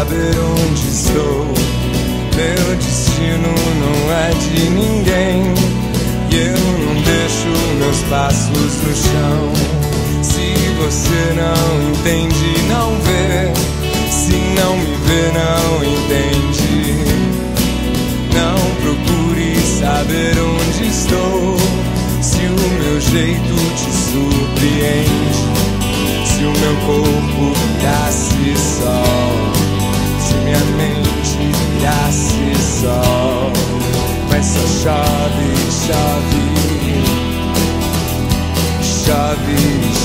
saber onde estou. Meu destino não é de ninguém. E eu não deixo meus passos no chão. Se você não entende, não vê. Se não me vê, não entende. Não procure saber onde estou. Se o meu jeito te surpreende. Se o meu corpo virasse sol. Se minha mente virasse sol. Mas só chove, chove. Chove,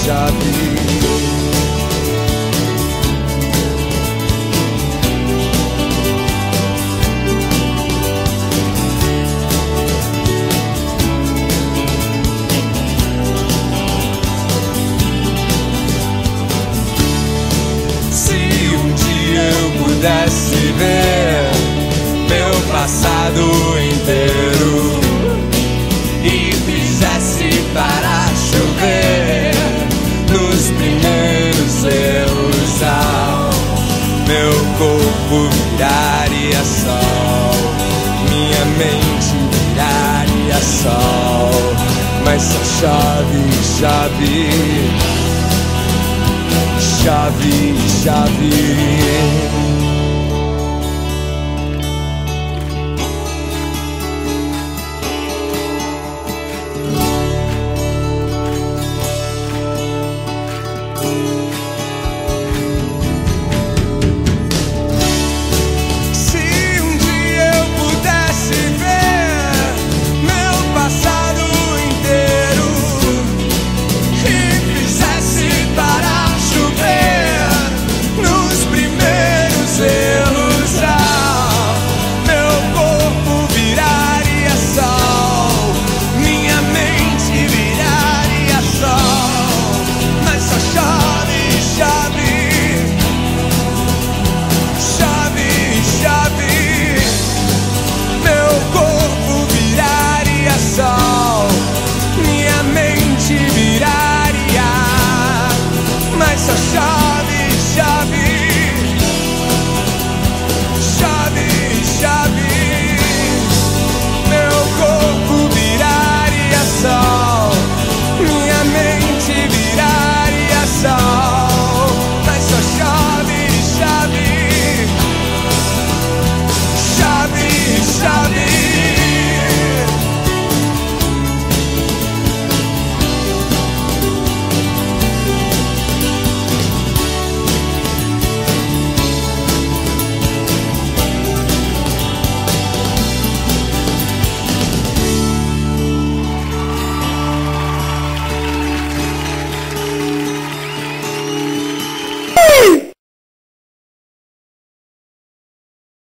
chove. Pudesse ver meu passado inteiro e fizesse para chover nos primeiros erros ao meu corpo viraria sol, minha mente viraria sol, mas só chove, chove chave, chave. Bye.